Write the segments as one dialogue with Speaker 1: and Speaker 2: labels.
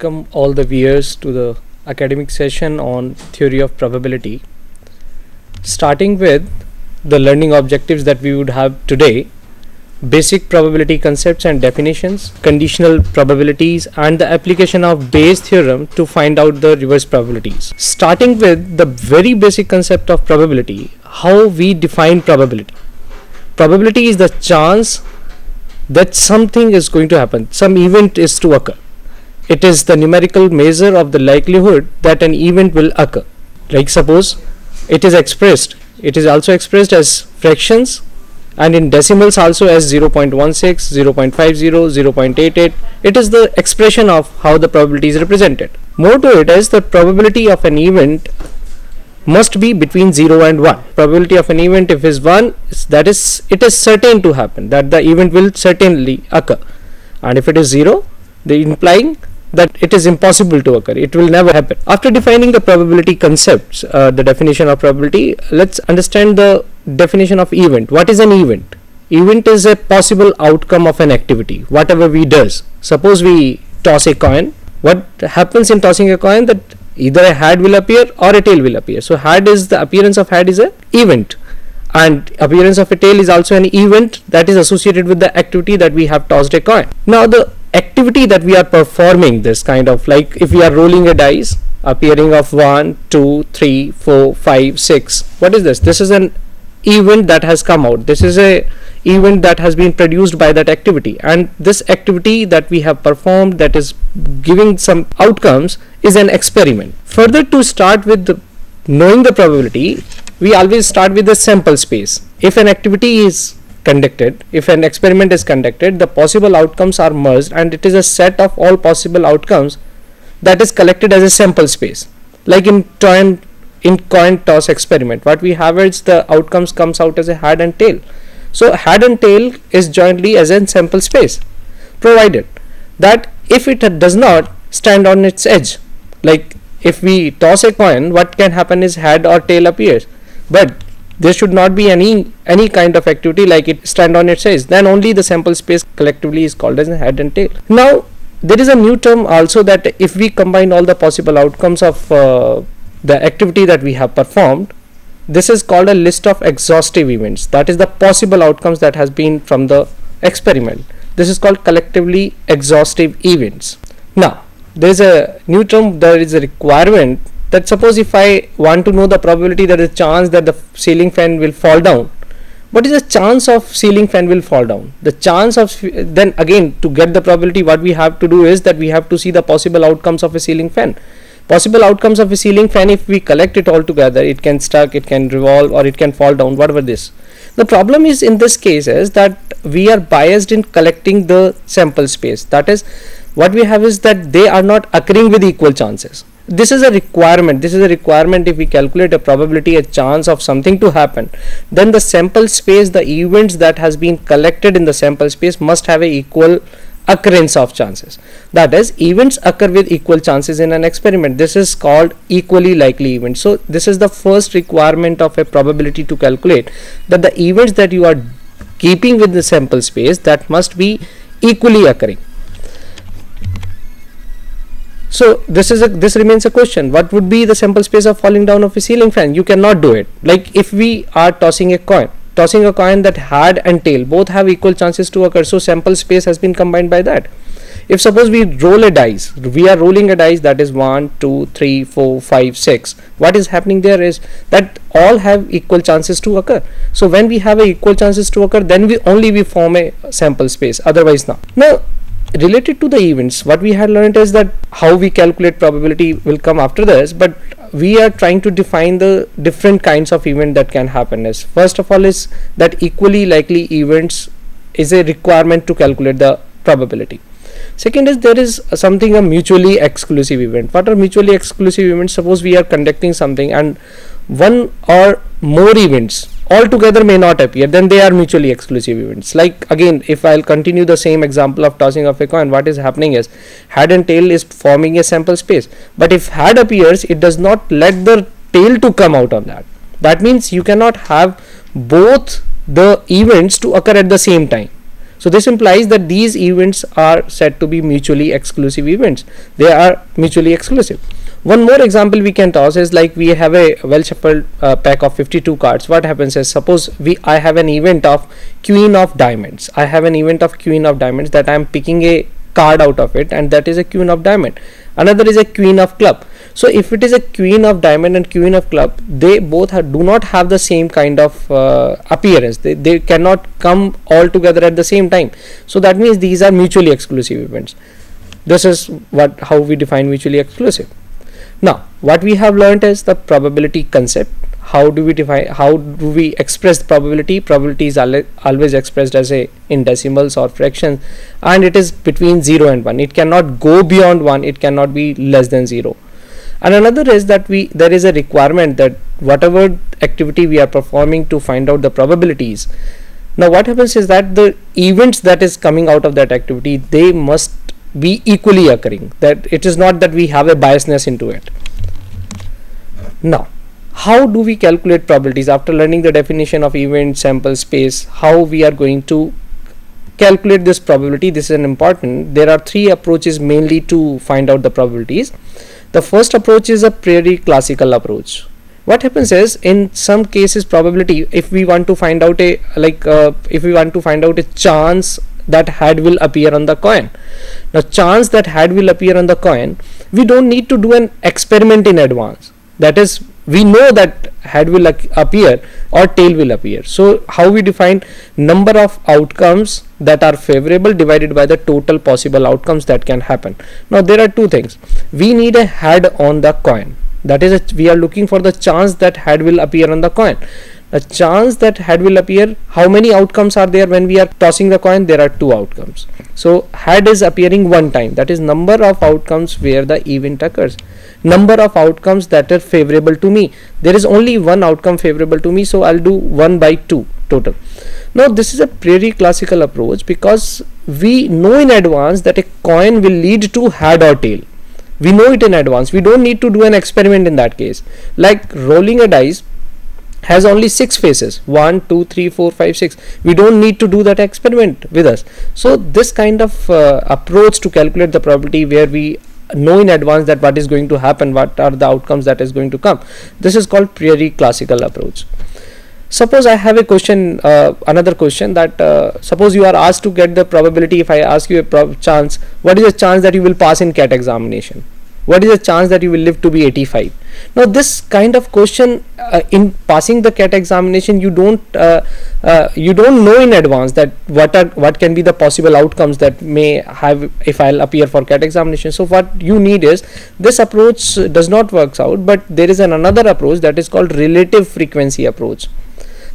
Speaker 1: Welcome all the viewers to the academic session on theory of probability. Starting with the learning objectives that we would have today, basic probability concepts and definitions, conditional probabilities and the application of Bayes theorem to find out the reverse probabilities. Starting with the very basic concept of probability, how we define probability. Probability is the chance that something is going to happen, some event is to occur it is the numerical measure of the likelihood that an event will occur. Like suppose it is expressed, it is also expressed as fractions and in decimals also as 0.16, 0.50, 0.88. It is the expression of how the probability is represented. More to it is the probability of an event must be between 0 and 1 probability of an event if is 1 that is it is certain to happen that the event will certainly occur and if it is 0 the implying that it is impossible to occur. It will never happen. After defining the probability concepts uh, the definition of probability let's understand the definition of event. What is an event? Event is a possible outcome of an activity whatever we does. Suppose we toss a coin. What happens in tossing a coin? That either a head will appear or a tail will appear. So head is the appearance of head is a event. And appearance of a tail is also an event that is associated with the activity that we have tossed a coin. Now the activity that we are performing this kind of like if we are rolling a dice appearing of 1 2 3 4 5 6 what is this? This is an event that has come out. This is a event that has been produced by that activity. And this activity that we have performed that is giving some outcomes is an experiment. Further to start with the, knowing the probability we always start with the sample space. If an activity is conducted. If an experiment is conducted the possible outcomes are merged and it is a set of all possible outcomes that is collected as a sample space. Like in coin in coin toss experiment what we have is the outcomes comes out as a head and tail. So head and tail is jointly as a sample space provided. That if it does not stand on its edge like if we toss a coin what can happen is head or tail appears. But there should not be any any kind of activity like it stand on its edge then only the sample space collectively is called as a head and tail. Now there is a new term also that if we combine all the possible outcomes of uh, the activity that we have performed this is called a list of exhaustive events. That is the possible outcomes that has been from the experiment. This is called collectively exhaustive events. Now there is a new term there is a requirement that suppose if I want to know the probability that the chance that the ceiling fan will fall down what is the chance of ceiling fan will fall down? The chance of then again to get the probability what we have to do is that we have to see the possible outcomes of a ceiling fan. Possible outcomes of a ceiling fan if we collect it all together it can stuck it can revolve or it can fall down whatever this. The problem is in this case is that we are biased in collecting the sample space. That is what we have is that they are not occurring with equal chances this is a requirement this is a requirement if we calculate a probability a chance of something to happen then the sample space the events that has been collected in the sample space must have a equal occurrence of chances. That is events occur with equal chances in an experiment. This is called equally likely events so this is the first requirement of a probability to calculate that the events that you are keeping with the sample space that must be equally occurring so this is a this remains a question. What would be the sample space of falling down of a ceiling fan? You cannot do it. Like if we are tossing a coin tossing a coin that head and tail both have equal chances to occur so sample space has been combined by that. If suppose we roll a dice we are rolling a dice that is 1 2 3 4 5 6 what is happening there is that all have equal chances to occur. So when we have a equal chances to occur then we only we form a sample space otherwise not. Now related to the events what we had learned is that how we calculate probability will come after this but we are trying to define the different kinds of event that can happen is first of all is that equally likely events is a requirement to calculate the probability. Second is there is something a mutually exclusive event. What are mutually exclusive events? Suppose we are conducting something and one or more events altogether may not appear then they are mutually exclusive events like again if i'll continue the same example of tossing of a coin what is happening is head and tail is forming a sample space but if head appears it does not let the tail to come out of that that means you cannot have both the events to occur at the same time So this implies that these events are said to be mutually exclusive events. They are mutually exclusive. One more example we can toss is like we have a well shuffled uh, pack of 52 cards. What happens is suppose we I have an event of queen of diamonds. I have an event of queen of diamonds that I am picking a card out of it and that is a queen of diamond. Another is a queen of club so if it is a queen of diamond and queen of club they both do not have the same kind of uh, appearance they, they cannot come all together at the same time so that means these are mutually exclusive events this is what how we define mutually exclusive now what we have learned is the probability concept. How do we define how do we express probability? Probability is al always expressed as a in decimals or fractions and it is between 0 and 1 it cannot go beyond 1 it cannot be less than 0 and another is that we there is a requirement that whatever activity we are performing to find out the probabilities. Now what happens is that the events that is coming out of that activity they must be equally occurring that it is not that we have a biasness into it. Now how do we calculate probabilities? After learning the definition of event sample space how we are going to calculate this probability? This is an important there are three approaches mainly to find out the probabilities. The first approach is a pretty classical approach. What happens is in some cases probability if we want to find out a like uh, if we want to find out a chance that head will appear on the coin. Now chance that head will appear on the coin we don't need to do an experiment in advance. That is we know that head will appear or tail will appear. So how we define number of outcomes that are favorable divided by the total possible outcomes that can happen. Now there are two things. We need a head on the coin. That is a, we are looking for the chance that head will appear on the coin the chance that head will appear how many outcomes are there when we are tossing the coin? There are two outcomes. So head is appearing one time. That is number of outcomes where the event occurs. Number of outcomes that are favorable to me. There is only one outcome favorable to me so i'll do 1 by 2 total. Now this is a pretty classical approach because we know in advance that a coin will lead to head or tail. We know it in advance. We don't need to do an experiment in that case. Like rolling a dice has only six faces one two three four five six. We don't need to do that experiment with us. So this kind of uh, approach to calculate the probability where we know in advance that what is going to happen what are the outcomes that is going to come. This is called priori classical approach. Suppose i have a question uh, another question that uh, suppose you are asked to get the probability if i ask you a chance what is the chance that you will pass in CAT examination what is the chance that you will live to be 85 now this kind of question uh, in passing the CAT examination you don't uh, uh, you don't know in advance that what are what can be the possible outcomes that may have if i'll appear for CAT examination. So what you need is this approach does not works out but there is an another approach that is called relative frequency approach.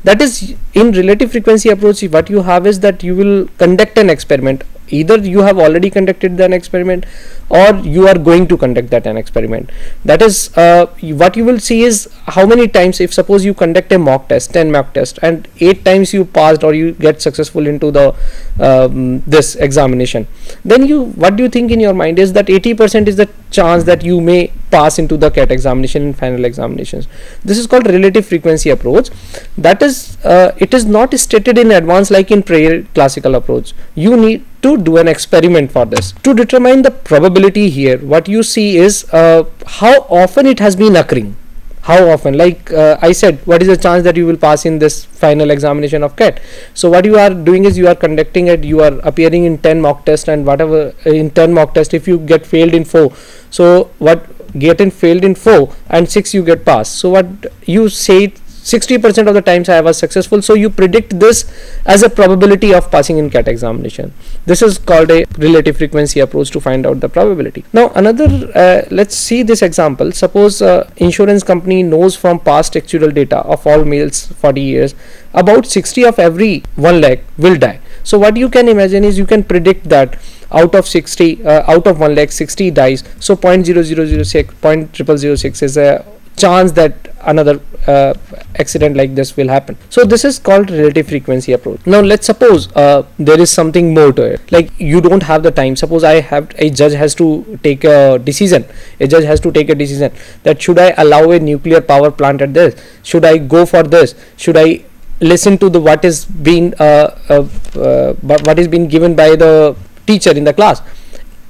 Speaker 1: That is in relative frequency approach what you have is that you will conduct an experiment. Either you have already conducted an experiment or you are going to conduct that an experiment. That is uh, what you will see is how many times if suppose you conduct a mock test 10 mock test and 8 times you passed or you get successful into the um, this examination then you what do you think in your mind is that 80% is the chance that you may pass into the CAT examination in final examinations. This is called relative frequency approach. That is uh, it is not stated in advance like in prior classical approach. You need to do an experiment for this to determine the probability here. What you see is uh, how often it has been occurring. How often? Like uh, i said what is the chance that you will pass in this final examination of CAT so what you are doing is you are conducting it you are appearing in 10 mock test and whatever uh, in 10 mock test if you get failed in 4 so what get in failed in 4 and 6 you get passed. So what you say 60% of the times I was successful. So you predict this as a probability of passing in CAT examination. This is called a relative frequency approach to find out the probability. Now another, uh, let's see this example. Suppose uh, insurance company knows from past actuarial data of all males 40 years, about 60 of every 1 lakh will die. So what you can imagine is you can predict that out of 60, uh, out of 1 lakh 60 dies. So 0.0006, 0.0006 is a chance that another uh, accident like this will happen. So this is called relative frequency approach. Now let's suppose uh, there is something more to it. Like you don't have the time. Suppose i have a judge has to take a decision. A judge has to take a decision that should i allow a nuclear power plant at this? Should i go for this? Should i listen to the what is being uh, uh, uh, what is being given by the teacher in the class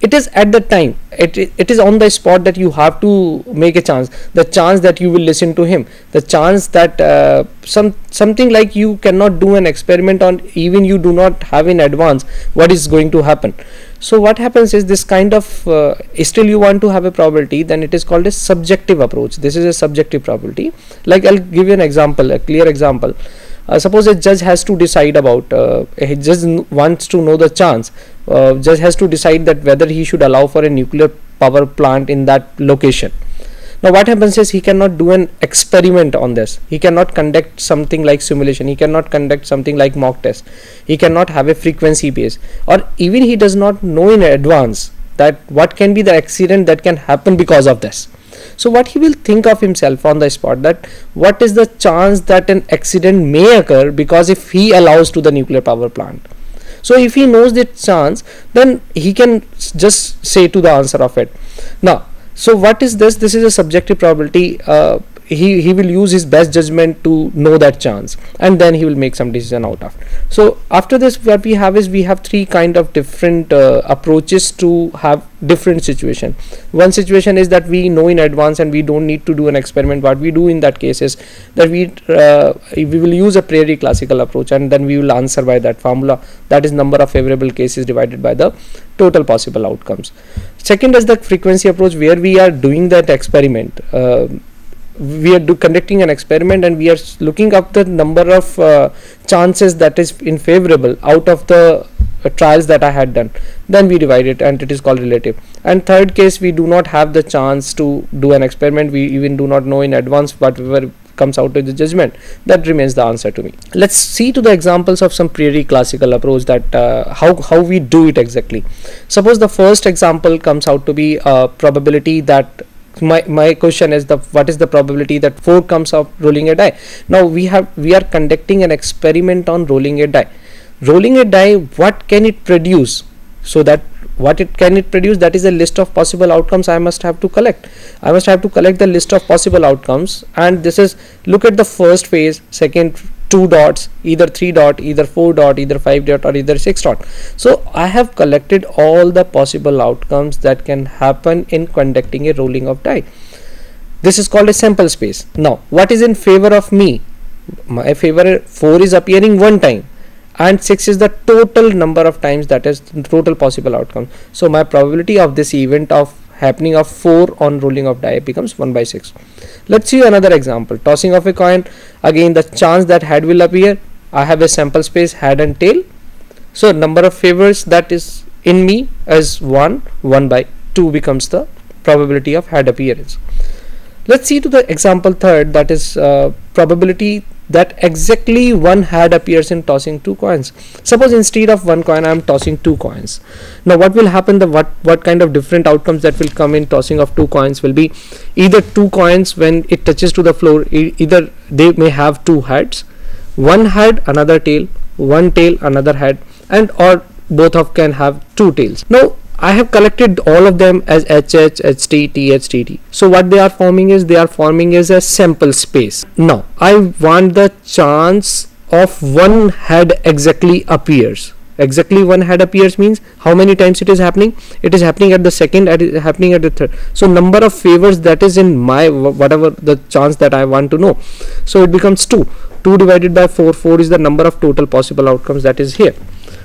Speaker 1: it is at the time. It, it is on the spot that you have to make a chance. The chance that you will listen to him. The chance that uh, some something like you cannot do an experiment on even you do not have in advance what is going to happen. So what happens is this kind of uh, still you want to have a probability then it is called a subjective approach. This is a subjective probability. Like i'll give you an example a clear example uh, suppose a judge has to decide about uh, a judge wants to know the chance. Uh, judge has to decide that whether he should allow for a nuclear power plant in that location. Now what happens is he cannot do an experiment on this. He cannot conduct something like simulation. He cannot conduct something like mock test. He cannot have a frequency base. Or even he does not know in advance that what can be the accident that can happen because of this so what he will think of himself on the spot that what is the chance that an accident may occur because if he allows to the nuclear power plant? So if he knows the chance then he can just say to the answer of it. Now so what is this? This is a subjective probability uh, he he will use his best judgment to know that chance. And then he will make some decision out of. So after this what we have is we have three kind of different uh, approaches to have different situation. One situation is that we know in advance and we don't need to do an experiment. What we do in that case is that we uh, we will use a priori classical approach and then we will answer by that formula. That is number of favorable cases divided by the total possible outcomes. Second is the frequency approach where we are doing that experiment. Uh, we are conducting an experiment and we are looking up the number of uh, chances that is in favorable out of the uh, trials that I had done. Then we divide it and it is called relative. And third case we do not have the chance to do an experiment. We even do not know in advance whatever comes out of the judgment. That remains the answer to me. Let's see to the examples of some priori classical approach that uh, how how we do it exactly. Suppose the first example comes out to be a probability that my my question is the what is the probability that 4 comes up rolling a die? Now we have we are conducting an experiment on rolling a die. Rolling a die what can it produce? So that what it can it produce? That is a list of possible outcomes i must have to collect. I must have to collect the list of possible outcomes and this is look at the first phase second two dots either three dot either four dot either five dot or either six dot. So i have collected all the possible outcomes that can happen in conducting a rolling of die. This is called a sample space. Now what is in favor of me? My favor 4 is appearing one time and 6 is the total number of times that is total possible outcome. So my probability of this event of happening of 4 on rolling of die becomes 1 by 6 let's see another example. Tossing of a coin. Again the chance that head will appear. I have a sample space head and tail. So number of favors that is in me is 1 1 by 2 becomes the probability of head appearance. Let's see to the example third that is uh, probability that exactly one head appears in tossing two coins. Suppose instead of one coin i am tossing two coins. Now what will happen the what what kind of different outcomes that will come in tossing of two coins will be either two coins when it touches to the floor e either they may have two heads one head another tail one tail another head and or both of can have two tails. Now I have collected all of them as HH, HT, TH, TT. So what they are forming is they are forming as a sample space. Now I want the chance of one head exactly appears. Exactly one head appears means how many times it is happening? It is happening at the second, it is happening at the third. So number of favors that is in my whatever the chance that I want to know. So it becomes 2. 2 divided by 4, 4 is the number of total possible outcomes that is here.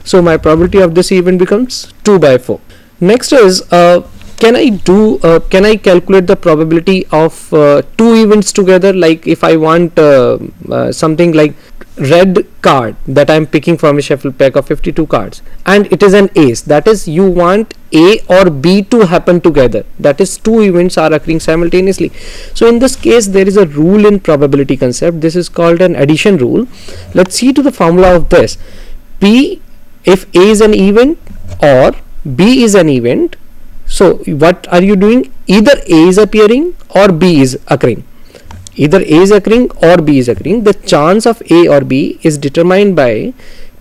Speaker 1: So my probability of this event becomes 2 by 4 next is uh, can I do uh, can I calculate the probability of uh, two events together? Like if I want uh, uh, something like red card that I'm picking from a shuffle pack of 52 cards and it is an ace. That is you want A or B to happen together. That is two events are occurring simultaneously. So in this case there is a rule in probability concept. This is called an addition rule. Let's see to the formula of this. P if A is an event or B is an event so what are you doing either A is appearing or B is occurring either A is occurring or B is occurring the chance of A or B is determined by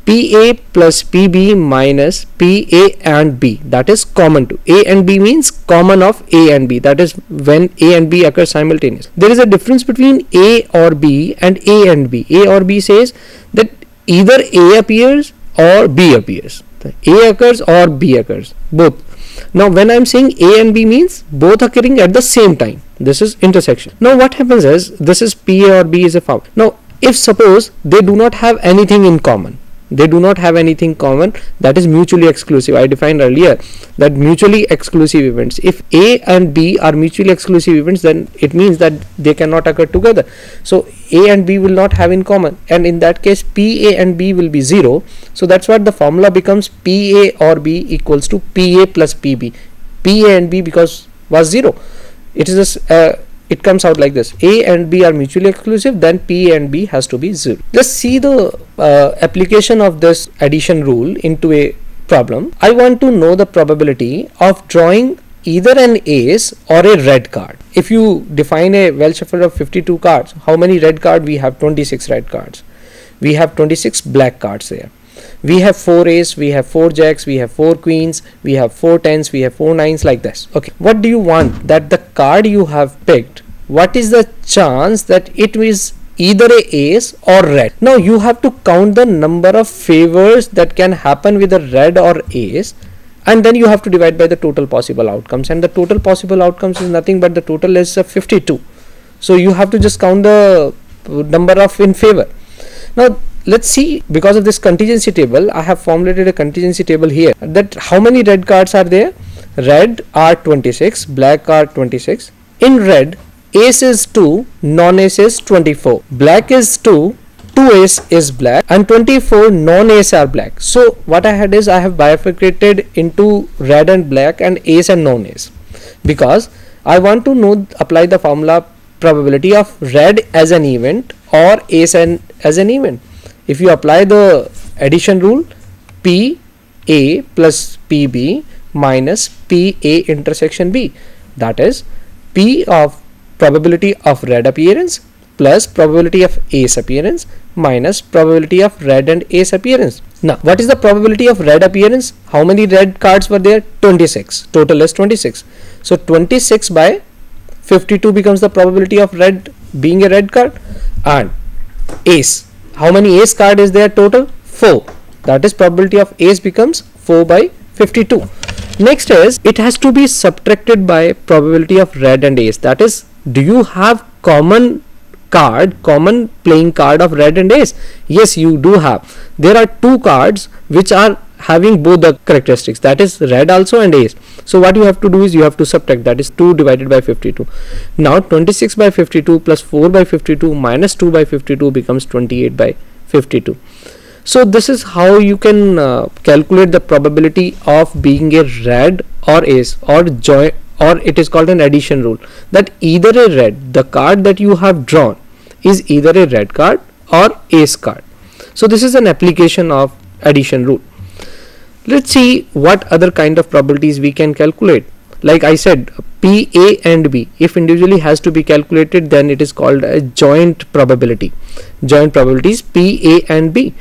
Speaker 1: PA plus PB minus PA and B that is common to A and B means common of A and B that is when A and B occur simultaneously. There is a difference between A or B and A and B. A or B says that either A appears or B appears. A occurs or B occurs both. Now when I am saying A and B means both occurring at the same time. This is intersection. Now what happens is this is PA or B is a form. Now if suppose they do not have anything in common they do not have anything common that is mutually exclusive. I defined earlier that mutually exclusive events. If a and b are mutually exclusive events then it means that they cannot occur together. So a and b will not have in common. And in that case pa and b will be zero. So that's what the formula becomes. Pa or b equals to pa plus pb pa and b because was zero. It is a uh, it comes out like this. A and b are mutually exclusive then p and b has to be 0 let's see the uh, application of this addition rule into a problem. I want to know the probability of drawing either an ace or a red card. If you define a well shuffle of 52 cards how many red card? We have 26 red cards. We have 26 black cards there we have four ace we have four jacks we have four queens we have four tens we have four nines like this. Okay what do you want? That the card you have picked what is the chance that it is either a ace or red? Now you have to count the number of favors that can happen with a red or ace and then you have to divide by the total possible outcomes. And the total possible outcomes is nothing but the total is uh, 52 so you have to just count the number of in favor. Now let's see because of this contingency table I have formulated a contingency table here that how many red cards are there? Red are 26 black are 26 in red ace is 2 non-ace is 24 black is 2 2 ace is black and 24 non-ace are black. So what I had is I have bifurcated into red and black and ace and non-ace. Because I want to know apply the formula probability of red as an event or ace and as an event if you apply the addition rule p a plus pb minus p a intersection b. That is p of probability of red appearance plus probability of ace appearance minus probability of red and ace appearance. Now what is the probability of red appearance? How many red cards were there? 26 total is 26 so 26 by 52 becomes the probability of red being a red card and ace how many ace card is there total? 4 that is probability of ace becomes 4 by 52 next is it has to be subtracted by probability of red and ace. That is do you have common card common playing card of red and ace? Yes you do have. There are two cards which are having both the characteristics that is red also and ace. So what you have to do is you have to subtract that is 2 divided by 52 now 26 by 52 plus 4 by 52 minus 2 by 52 becomes 28 by 52 so this is how you can uh, calculate the probability of being a red or ace or joy or it is called an addition rule that either a red the card that you have drawn is either a red card or ace card. So this is an application of addition rule let's see what other kind of probabilities we can calculate. Like I said P A and B. If individually has to be calculated then it is called a joint probability. Joint probabilities P A and B.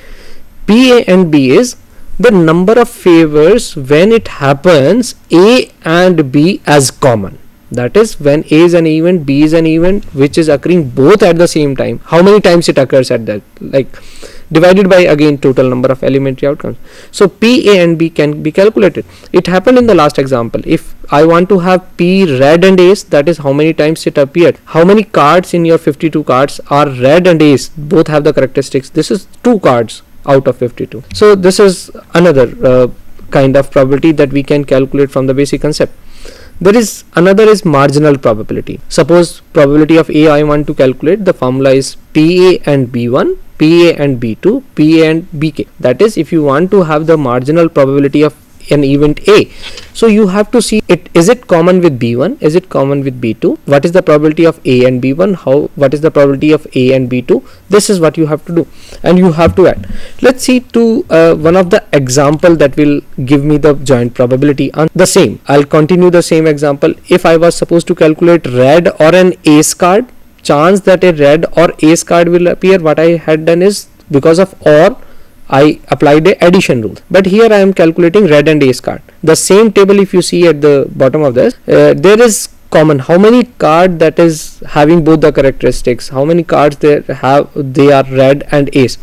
Speaker 1: P A and B is the number of favors when it happens A and B as common. That is when A is an event B is an event which is occurring both at the same time. How many times it occurs at that? Like divided by again total number of elementary outcomes. So P, A and B can be calculated. It happened in the last example. If I want to have P red and ace that is how many times it appeared. How many cards in your 52 cards are red and ace both have the characteristics. This is two cards out of 52. So this is another uh, kind of probability that we can calculate from the basic concept there is another is marginal probability suppose probability of a i want to calculate the formula is pa and b1 PA and B2, PA and BK. That is if you want to have the marginal probability of an event A. So you have to see it is it common with B1 is it common with B2 what is the probability of A and B1 how what is the probability of A and B2 this is what you have to do. And you have to add. Let's see to uh, one of the example that will give me the joint probability. On the same I'll continue the same example. If I was supposed to calculate red or an ace card chance that a red or ace card will appear what I had done is because of or I applied a addition rule. But here I am calculating red and ace card. The same table if you see at the bottom of this uh, there is common. How many card that is having both the characteristics? How many cards they have they are red and ace?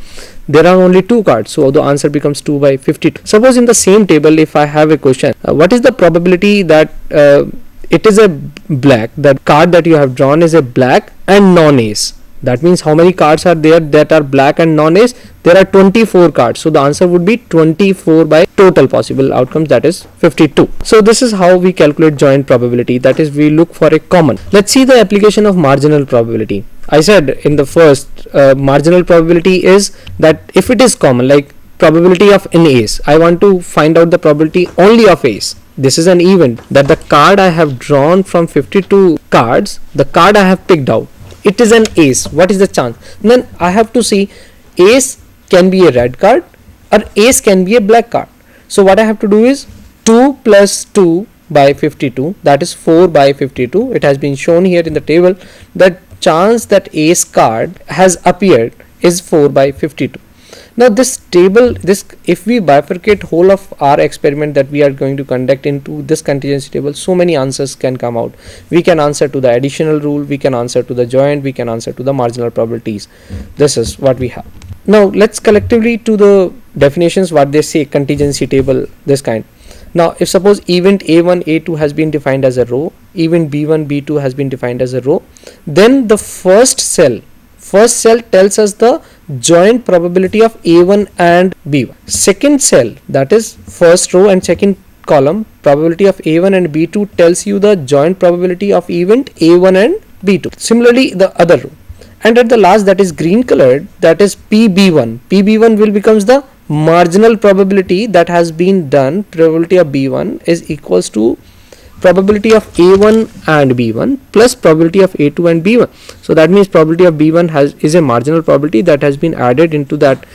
Speaker 1: There are only two cards so the answer becomes 2 by 52 suppose in the same table if i have a question uh, what is the probability that uh, it is a black that card that you have drawn is a black and non ace that means how many cards are there that are black and non-ace? There are 24 cards. So the answer would be 24 by total possible outcomes that is 52 so this is how we calculate joint probability. That is we look for a common. Let's see the application of marginal probability. I said in the first uh, marginal probability is that if it is common like probability of an ace i want to find out the probability only of ace. This is an event that the card i have drawn from 52 cards the card i have picked out it is an ace. What is the chance? Then i have to see ace can be a red card or ace can be a black card. So what i have to do is 2 plus 2 by 52 that is 4 by 52 it has been shown here in the table that chance that ace card has appeared is 4 by 52 now this table this if we bifurcate whole of our experiment that we are going to conduct into this contingency table so many answers can come out. We can answer to the additional rule we can answer to the joint we can answer to the marginal probabilities this is what we have. Now let's collectively to the definitions what they say contingency table this kind. Now if suppose event a1 a2 has been defined as a row event b1 b2 has been defined as a row then the first cell first cell tells us the joint probability of a1 and b1 second cell that is first row and second column probability of a1 and b2 tells you the joint probability of event a1 and b2 similarly the other row. And at the last that is green colored that is pb1 pb1 will becomes the marginal probability that has been done. Probability of b1 is equals to probability of a1 and b1 plus probability of a2 and b1 so that means probability of b1 has is a marginal probability that has been added into that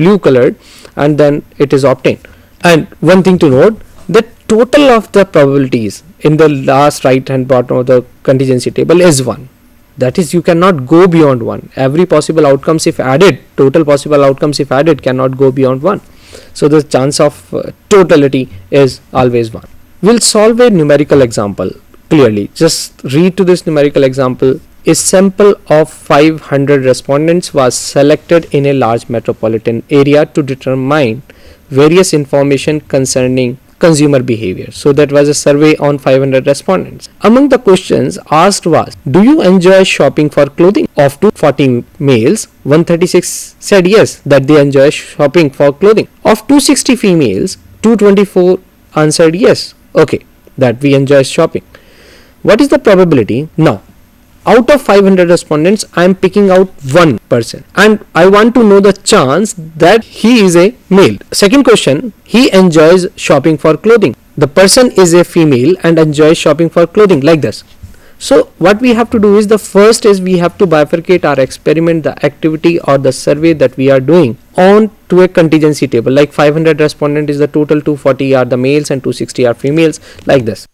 Speaker 1: blue colored and then it is obtained. And one thing to note the total of the probabilities in the last right hand bottom of the contingency table is 1 that is you cannot go beyond 1 every possible outcomes if added total possible outcomes if added cannot go beyond 1 so the chance of uh, totality is always 1 We'll solve a numerical example clearly. Just read to this numerical example. A sample of 500 respondents was selected in a large metropolitan area to determine various information concerning consumer behavior. So that was a survey on 500 respondents. Among the questions asked was, do you enjoy shopping for clothing? Of 240 males, 136 said yes, that they enjoy shopping for clothing. Of 260 females, 224 answered yes okay that we enjoy shopping. What is the probability? Now out of 500 respondents i am picking out one person. And i want to know the chance that he is a male. Second question he enjoys shopping for clothing. The person is a female and enjoys shopping for clothing like this so what we have to do is the first is we have to bifurcate our experiment, the activity or the survey that we are doing on to a contingency table like 500 respondent is the total 240 are the males and 260 are females like this.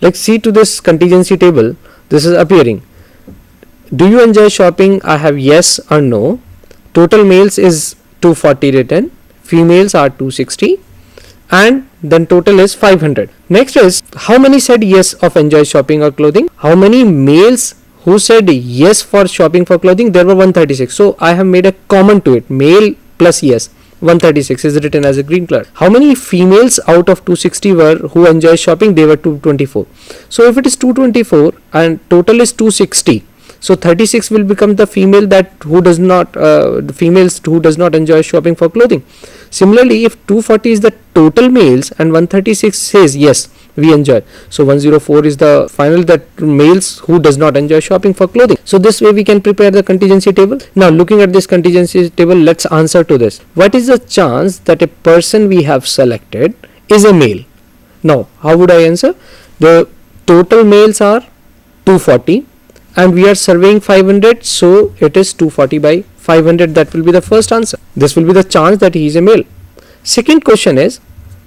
Speaker 1: Like see to this contingency table this is appearing. Do you enjoy shopping? I have yes or no. Total males is 240 written. Females are 260 and then total is 500 next is how many said yes of enjoy shopping or clothing? How many males who said yes for shopping for clothing? There were 136 so i have made a common to it. Male plus yes 136 is written as a green color how many females out of 260 were who enjoy shopping? They were 224 so if it is 224 and total is 260 so 36 will become the female that who does not uh, the females who does not enjoy shopping for clothing Similarly, if 240 is the total males and 136 says yes, we enjoy. So 104 is the final that males who does not enjoy shopping for clothing. So this way we can prepare the contingency table. Now looking at this contingency table, let's answer to this. What is the chance that a person we have selected is a male? Now how would I answer? The total males are 240 and we are surveying 500 so it is 240 by 500 that will be the first answer. This will be the chance that he is a male. Second question is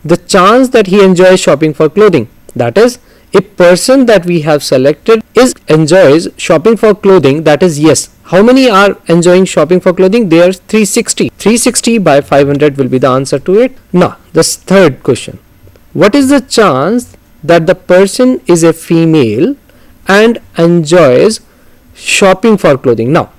Speaker 1: the chance that he enjoys shopping for clothing. That is a person that we have selected is enjoys shopping for clothing that is yes. How many are enjoying shopping for clothing? They are 360 360 by 500 will be the answer to it. Now this third question. What is the chance that the person is a female and enjoys shopping for clothing. Now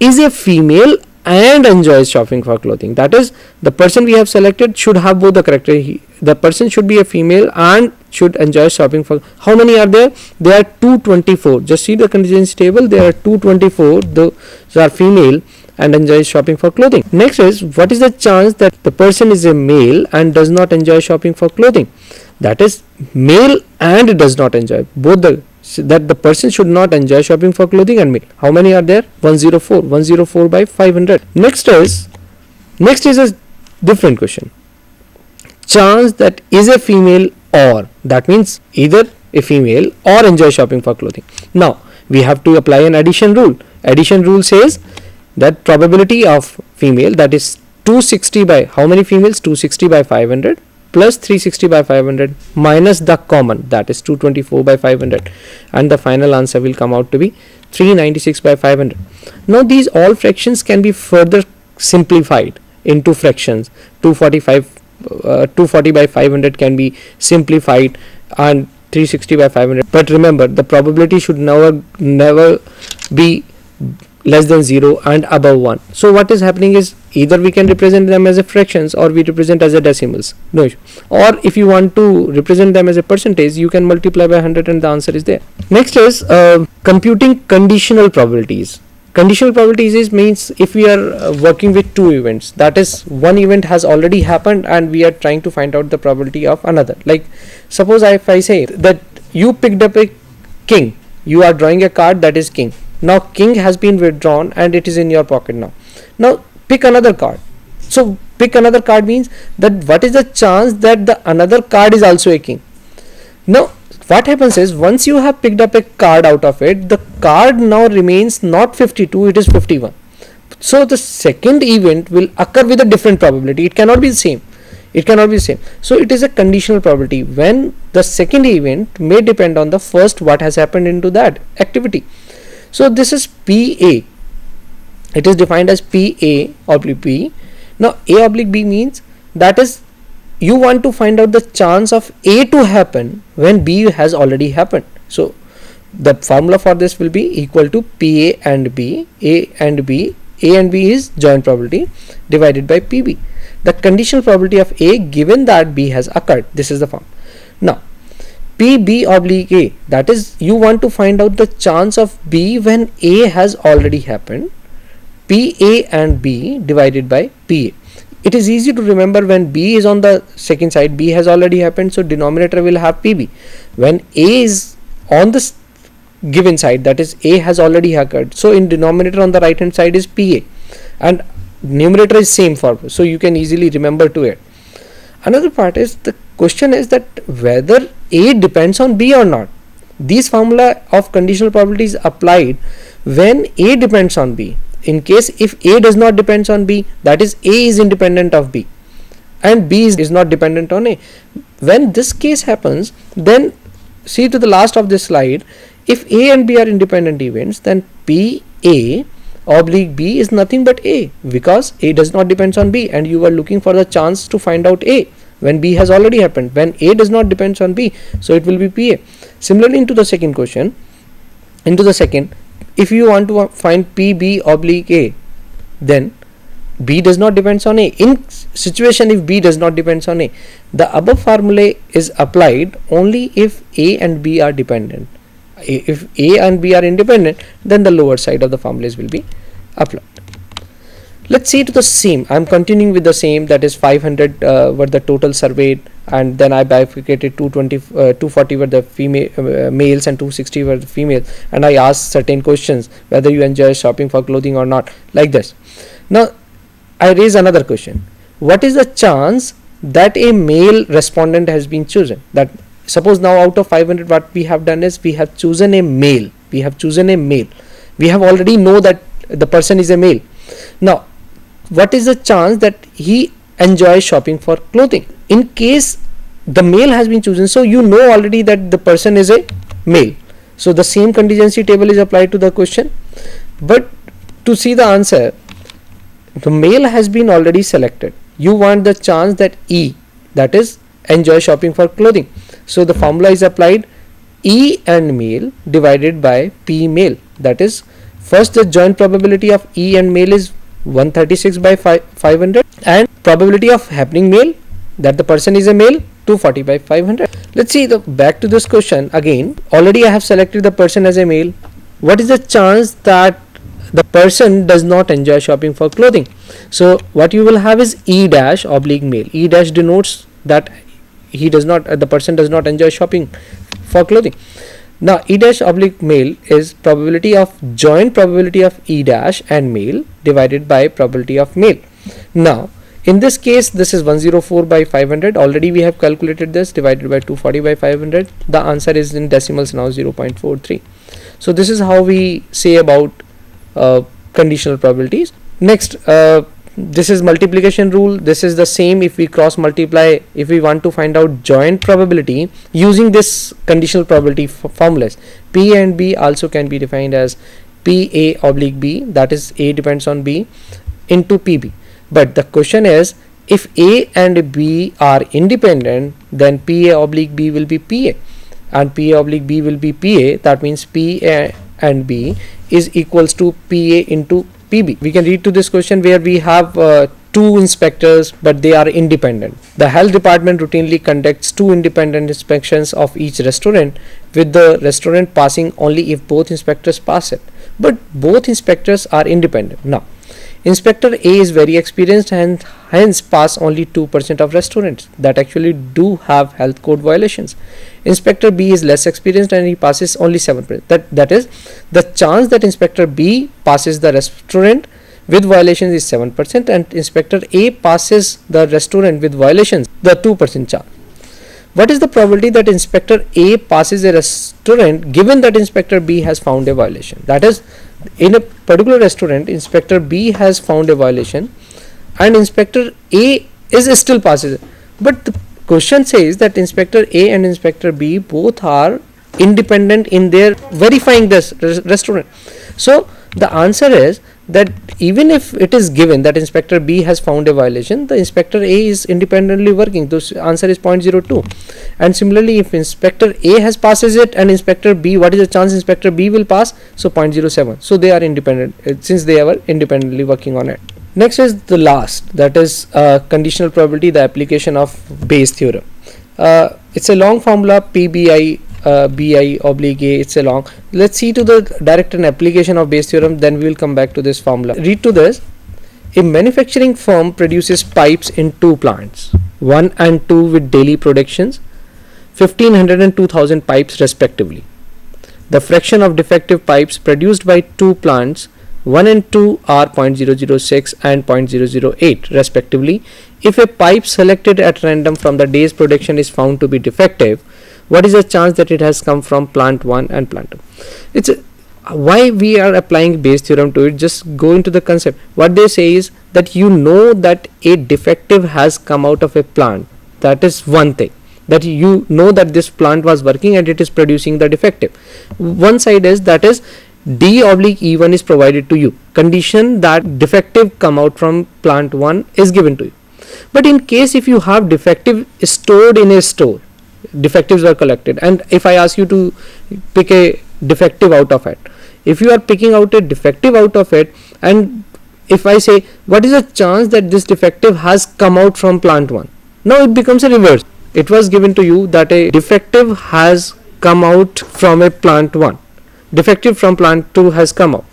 Speaker 1: is a female and enjoys shopping for clothing. That is the person we have selected should have both the character. He, the person should be a female and should enjoy shopping for how many are there? There are 224 just see the contingency table. There are 224 those are female and enjoys shopping for clothing. Next is what is the chance that the person is a male and does not enjoy shopping for clothing? That is male and does not enjoy. Both the that the person should not enjoy shopping for clothing and meal. How many are there? 104. 104 by 500. Next is next is a different question. Chance that is a female or that means either a female or enjoy shopping for clothing. Now we have to apply an addition rule. Addition rule says that probability of female that is 260 by how many females 260 by 500 plus 360 by 500 minus the common that is 224 by 500 and the final answer will come out to be 396 by 500 now these all fractions can be further simplified into fractions. 245 uh, 240 by 500 can be simplified and 360 by 500 but remember the probability should never never be less than 0 and above 1 so what is happening is either we can represent them as a fractions or we represent as a decimals. No issue. or if you want to represent them as a percentage you can multiply by 100 and the answer is there. Next is uh, computing conditional probabilities. Conditional probabilities is means if we are uh, working with two events that is one event has already happened and we are trying to find out the probability of another. Like suppose if i say that you picked up a king you are drawing a card that is king now king has been withdrawn and it is in your pocket now. Now pick another card. So pick another card means that what is the chance that the another card is also a king? Now what happens is once you have picked up a card out of it the card now remains not 52 it is 51 so the second event will occur with a different probability. It cannot be the same. It cannot be the same. So it is a conditional probability. When the second event may depend on the first what has happened into that activity so this is PA. It is defined as PA oblique B. Now A oblique B means that is you want to find out the chance of A to happen when B has already happened. So the formula for this will be equal to PA and B. A and B. A and B is joint probability divided by PB. The conditional probability of A given that B has occurred. This is the form. Now PB oblique A that is you want to find out the chance of B when A has already happened. PA and B divided by PA it is easy to remember when B is on the second side B has already happened so denominator will have PB when A is on the given side that is A has already occurred so in denominator on the right hand side is PA and numerator is same for so you can easily remember to it. Another part is the question is that whether A depends on B or not. These formula of conditional probability is applied when A depends on B. In case if A does not depends on B, that is A is independent of B and B is, is not dependent on A. When this case happens, then see to the last of this slide, if A and B are independent events, then P A oblique B is nothing but A because A does not depends on B and you are looking for the chance to find out A when B has already happened when A does not depends on B so it will be PA similarly into the second question into the second if you want to find PB oblique A then B does not depends on A. In situation if B does not depends on A the above formula is applied only if A and B are dependent. If A and B are independent then the lower side of the formulas will be applied let's see to the same. I'm continuing with the same. That is 500 uh, were the total surveyed and then i bifurcated 220 uh, 240 were the female uh, males and 260 were the females. And i asked certain questions whether you enjoy shopping for clothing or not like this. Now i raise another question. What is the chance that a male respondent has been chosen? That suppose now out of 500 what we have done is we have chosen a male. We have chosen a male. We have already know that the person is a male. Now what is the chance that he enjoys shopping for clothing? In case the male has been chosen so you know already that the person is a male. So the same contingency table is applied to the question. But to see the answer the male has been already selected. You want the chance that E that is enjoy shopping for clothing. So the formula is applied E and male divided by P male. That is first the joint probability of E and male is 136 by 500 and probability of happening male that the person is a male 240 by 500 let's see the back to this question again. Already I have selected the person as a male. What is the chance that the person does not enjoy shopping for clothing? So what you will have is e dash oblique male. E dash denotes that he does not uh, the person does not enjoy shopping for clothing now e dash oblique male is probability of joint probability of e dash and male divided by probability of male. Now in this case this is 104 by 500 already we have calculated this divided by 240 by 500 the answer is in decimals now 0.43 so this is how we say about uh, conditional probabilities. Next uh, this is multiplication rule. This is the same if we cross multiply if we want to find out joint probability using this conditional probability formulas. P and b also can be defined as p a oblique b that is a depends on b into pb but the question is if a and b are independent then pa oblique b will be pa and pa oblique b will be pa that means pa and b is equals to PA into PB. We can read to this question where we have uh, two inspectors but they are independent. The health department routinely conducts two independent inspections of each restaurant with the restaurant passing only if both inspectors pass it. But both inspectors are independent. Now Inspector A is very experienced and hence pass only 2% of restaurants that actually do have health code violations. Inspector B is less experienced and he passes only 7%. That, that is, the chance that Inspector B passes the restaurant with violations is 7% and Inspector A passes the restaurant with violations, the 2% chance. What is the probability that Inspector A passes a restaurant given that Inspector B has found a violation? That is, in a particular restaurant inspector b has found a violation and inspector a is still passes but the question says that inspector a and inspector b both are independent in their verifying this restaurant so the answer is that even if it is given that inspector B has found a violation, the inspector A is independently working. The answer is 0.02. And similarly, if inspector A has passes it and inspector B, what is the chance inspector B will pass? So 0.07. So they are independent uh, since they are independently working on it. Next is the last that is uh, conditional probability, the application of Bayes theorem. Uh, it's a long formula PBI uh, bi oblique a it's a long let's see to the direct and application of Bayes theorem then we will come back to this formula. Read to this. A manufacturing firm produces pipes in two plants one and two with daily productions 1500 and 2000 pipes respectively. The fraction of defective pipes produced by two plants 1 and 2 are 0.006 and 0.008 respectively. If a pipe selected at random from the day's production is found to be defective what is the chance that it has come from plant 1 and plant 2 it's a, why we are applying Bayes theorem to it? Just go into the concept. What they say is that you know that a defective has come out of a plant. That is one thing. That you know that this plant was working and it is producing the defective. One side is that is d oblique e1 is provided to you. Condition that defective come out from plant 1 is given to you. But in case if you have defective stored in a store defectives were collected. And if I ask you to pick a defective out of it if you are picking out a defective out of it and if I say what is the chance that this defective has come out from plant 1 now it becomes a reverse. It was given to you that a defective has come out from a plant 1 defective from plant 2 has come out.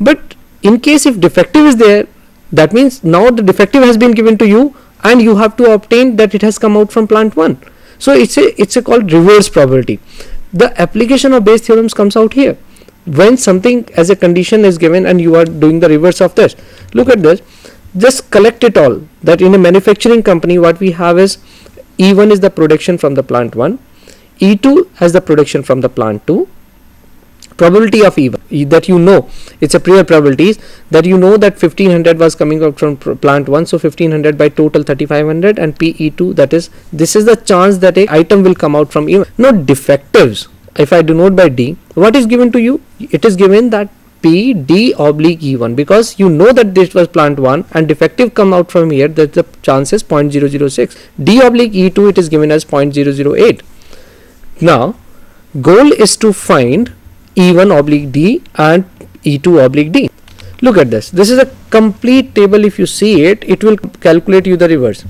Speaker 1: But in case if defective is there that means now the defective has been given to you and you have to obtain that it has come out from plant 1 so it's a it's a called reverse probability. The application of Bayes theorems comes out here. When something as a condition is given and you are doing the reverse of this. Look at this. Just collect it all. That in a manufacturing company what we have is E1 is the production from the plant 1 E2 has the production from the plant 2 probability of E1 that you know it's a prior probabilities that you know that 1500 was coming out from plant 1 so 1500 by total 3500 and pe2 that is this is the chance that a item will come out from E1 not defectives. If i denote by d what is given to you? It is given that p d oblique e1 because you know that this was plant 1 and defective come out from here that the chance is 0.006 d oblique e2 it is given as 0.008 now goal is to find E1 oblique D and E2 oblique D. Look at this. This is a complete table. If you see it, it will calculate you the reverse.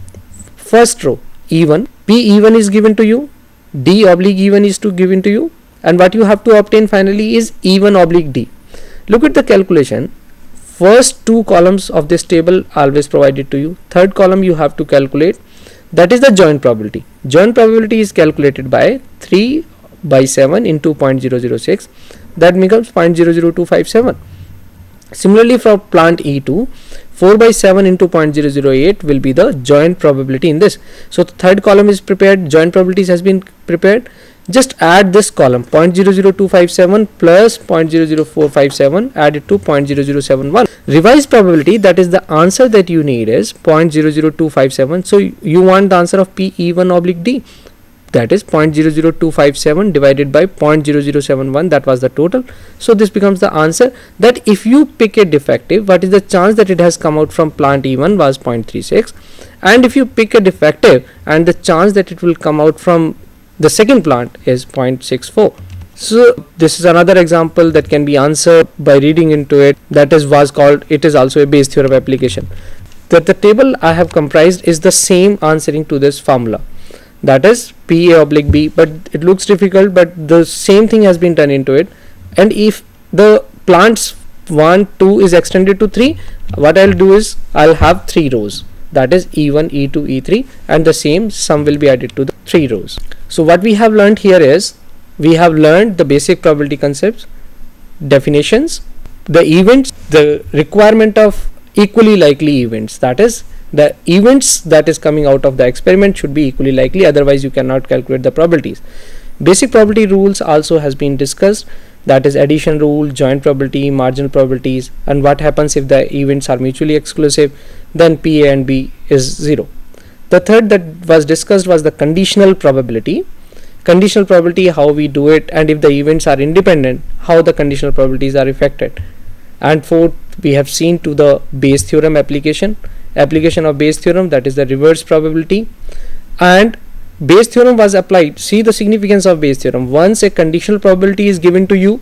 Speaker 1: First row E1, P E1 is given to you, D oblique E1 is to given to you, and what you have to obtain finally is E1 oblique D. Look at the calculation. First two columns of this table always provided to you. Third column you have to calculate. That is the joint probability. Joint probability is calculated by 3 by 7 into 0.006 that becomes 0.00257 similarly for plant E2 4 by 7 into 0.008 will be the joint probability in this. So the third column is prepared joint probabilities has been prepared. Just add this column 0.00257 plus 0.00457 add it to 0.0071 revised probability that is the answer that you need is 0.00257 so you want the answer of PE1 oblique D that is 0.00257 divided by 0.0071 that was the total. So this becomes the answer that if you pick a defective what is the chance that it has come out from plant E1 was 0.36 and if you pick a defective and the chance that it will come out from the second plant is 0.64 so this is another example that can be answered by reading into it. That is was called it is also a Bayes theorem application. That the table I have comprised is the same answering to this formula that is PA oblique B but it looks difficult but the same thing has been done into it. And if the plants 1 2 is extended to 3 what I'll do is I'll have 3 rows. That is E1 E2 E3 and the same sum will be added to the 3 rows. So what we have learned here is we have learned the basic probability concepts definitions the events the requirement of equally likely events. That is the events that is coming out of the experiment should be equally likely otherwise you cannot calculate the probabilities. Basic probability rules also has been discussed. That is addition rule joint probability marginal probabilities and what happens if the events are mutually exclusive then pa and b is zero. The third that was discussed was the conditional probability. Conditional probability how we do it and if the events are independent how the conditional probabilities are affected. And fourth we have seen to the Bayes theorem application application of Bayes theorem that is the reverse probability. And Bayes theorem was applied. See the significance of Bayes theorem. Once a conditional probability is given to you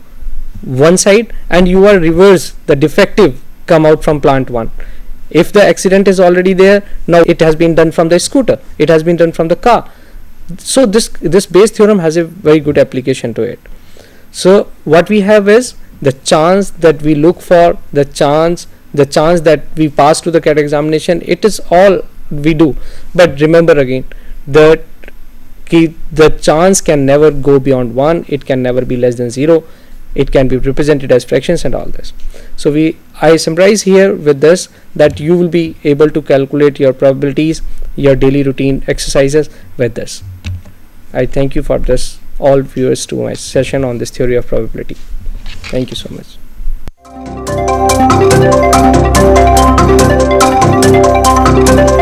Speaker 1: one side and you are reverse the defective come out from plant 1 if the accident is already there now it has been done from the scooter. It has been done from the car. So this this Bayes theorem has a very good application to it. So what we have is the chance that we look for the chance the chance that we pass to the CAT examination it is all we do. But remember again that the chance can never go beyond 1 it can never be less than 0 it can be represented as fractions and all this. So we I summarize here with this that you will be able to calculate your probabilities your daily routine exercises with this. I thank you for this all viewers to my session on this theory of probability. Thank you so much thank you